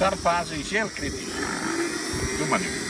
startfase is heel kritisch. Doe maar.